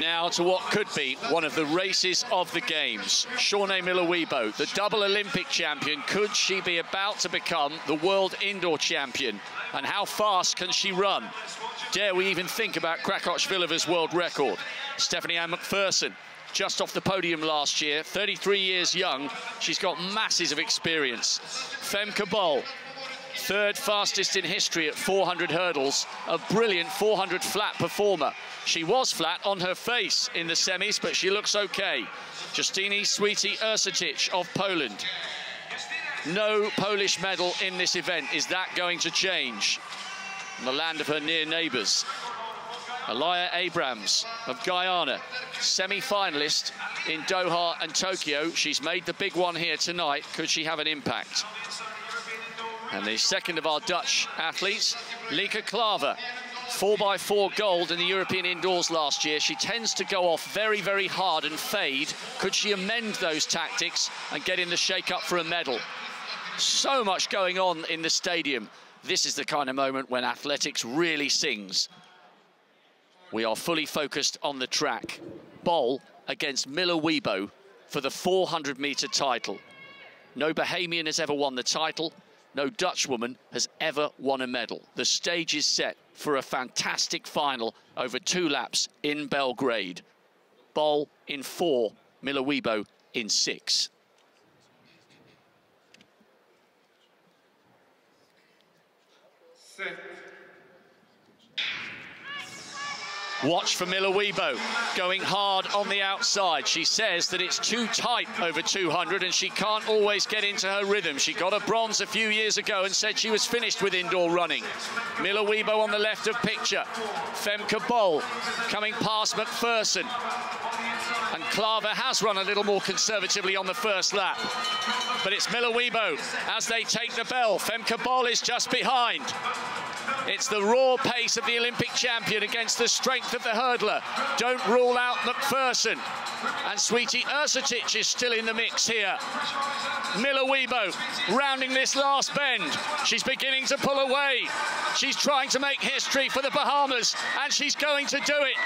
Now to what could be one of the races of the games. Shaunae Miller-Uibo, the double Olympic champion. Could she be about to become the world indoor champion? And how fast can she run? Dare we even think about Kratochvilova's world record? Stephenie Ann McPherson, just off the podium last year, 33 years young. She's got masses of experience. Femke Bol, third fastest in history at 400 hurdles, a brilliant 400 flat performer. She was flat on her face in the semis, but she looks okay. Justyna Święty-Ersetic of Poland. No Polish medal in this event. Is that going to change? In the land of her near neighbours. Aliyah Abrams of Guyana, semi-finalist in Doha and Tokyo. She's made the big one here tonight. Could she have an impact? And the second of our Dutch athletes, Lieke Klaver, 4x4 gold in the European indoors last year. She tends to go off very, very hard and fade. Could she amend those tactics and get in the shake-up for a medal? So much going on in the stadium. This is the kind of moment when athletics really sings. We are fully focused on the track. Bol against Miller-Uibo for the 400 metre title. No Bahamian has ever won the title. No Dutch woman has ever won a medal. The stage is set for a fantastic final over two laps in Belgrade. Bol in four, Miller-Uibo in six. Watch for Miller-Uibo going hard on the outside. She says that it's too tight over 200 and she can't always get into her rhythm. She got a bronze a few years ago and said she was finished with indoor running. Miller-Uibo on the left of picture. Femke Bol coming past McPherson. And Klaver has run a little more conservatively on the first lap. But it's Miller-Uibo as they take the bell. Femke Bol is just behind. It's the raw pace of the Olympic champion against the strength of the hurdler. Don't rule out McPherson. And Święty-Ersetic is still in the mix here. Miller-Uibo rounding this last bend. She's beginning to pull away. She's trying to make history for the Bahamas, and she's going to do it.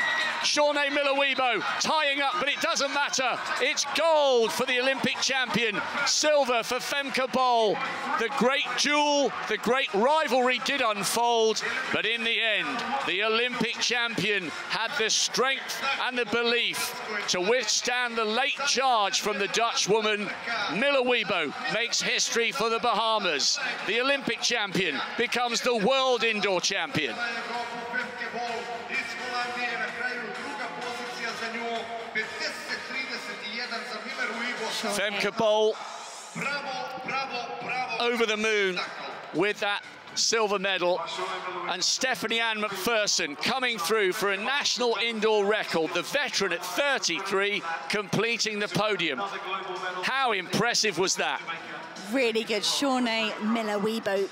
Shaunae Miller-Uibo tying up, but it doesn't matter. It's gold for the Olympic champion, silver for Femke Bol. The great duel, the great rivalry did unfold, but in the end, the Olympic champion had the strength and the belief to withstand the late charge from the Dutch woman. Miller-Uibo makes history for the Bahamas. The Olympic champion becomes the world indoor champion. Femke Bol over the moon with that silver medal. And Stephenie Ann McPherson coming through for a national indoor record, the veteran at 33, completing the podium. How impressive was that? Really good. Shaunae Miller-Uibo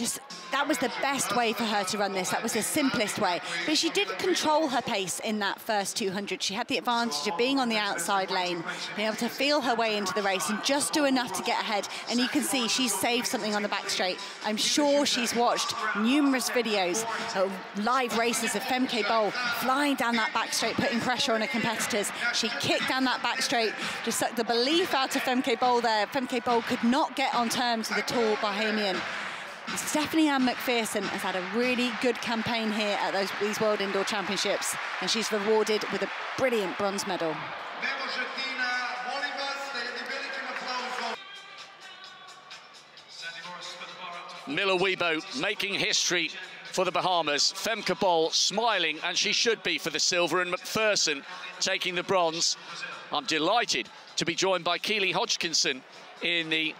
just that was the best way for her to run this. That was the simplest way. But she did control her pace in that first 200. She had the advantage of being on the outside lane, being able to feel her way into the race and just do enough to get ahead. And you can see she's saved something on the back straight. I'm sure she's watched numerous videos of live races of Femke Bol flying down that back straight, putting pressure on her competitors. She kicked down that back straight, just sucked the belief out of Femke Bol there. Femke Bol could not get on terms with the tall Bahamian. Stephenie Ann McPherson has had a really good campaign here at those, these World Indoor Championships, and she's rewarded with a brilliant bronze medal. Miller-Uibo making history for the Bahamas. Femke Bol smiling, and she should be for the silver, and McPherson taking the bronze. I'm delighted to be joined by Keely Hodgkinson in the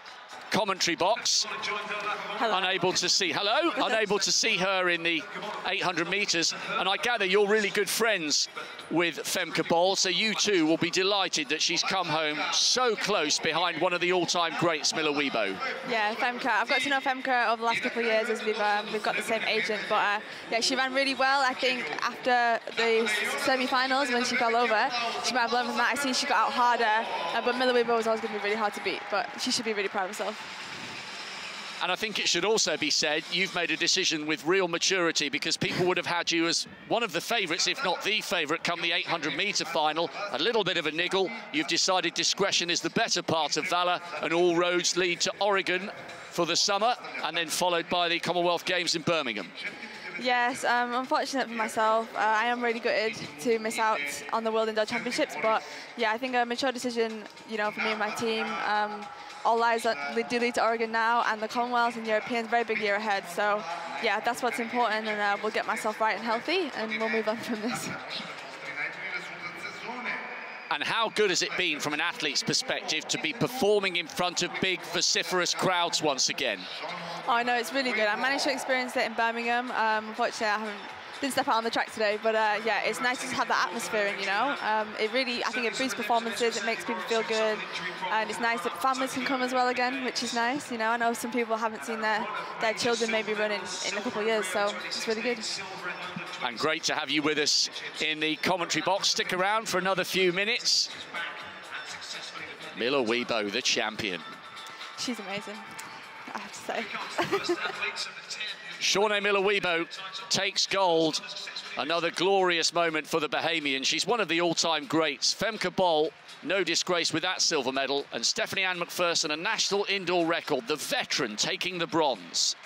commentary box. Hello. Unable to see, hello, unable to see her in the 800 metres. And I gather you're really good friends with Femke Bol, so you too will be delighted that she's come home so close behind one of the all-time greats, Miller-Uibo. Yeah, Femke. I've got to know Femke over the last couple of years as we've um, we've got the same agent. But uh, yeah, she ran really well. I think after the semi-finals when she fell over, she might have learned from that. I see she got out harder, uh, but Miller-Uibo was always going to be really hard to beat. But she should be really proud of herself. And I think it should also be said you've made a decision with real maturity because people would have had you as one of the favourites, if not the favourite, come the 800 metre final. A little bit of a niggle. You've decided discretion is the better part of valour, and all roads lead to Oregon for the summer, and then followed by the Commonwealth Games in Birmingham. Yes, um, unfortunate for myself. Uh, I am really gutted to miss out on the World Indoor Championships, but yeah, I think a mature decision, you know, for me and my team. Um, all eyes do lead to Oregon now, and the Commonwealth and Europeans, very big year ahead. So, yeah, that's what's important, and uh, we'll get myself right and healthy, and we'll move on from this. And how good has it been from an athlete's perspective to be performing in front of big, vociferous crowds once again? I know, it's really good. I managed to experience it in Birmingham. Um, unfortunately, I haven't didn't step out on the track today, but uh, yeah, it's nice to have that atmosphere in, you know. Um, it really, I think it boosts performances, it makes people feel good, and it's nice that families can come as well again, which is nice, you know. I know some people haven't seen their, their children maybe run in, in a couple of years, so it's really good. And great to have you with us in the commentary box. Stick around for another few minutes. Miller-Uibo, the champion. She's amazing, I have to say. Shaunae Miller-Uibo takes gold. Another glorious moment for the Bahamian. She's one of the all-time greats. Femke Bol, no disgrace with that silver medal. And Stephenie Ann McPherson, a national indoor record. The veteran taking the bronze.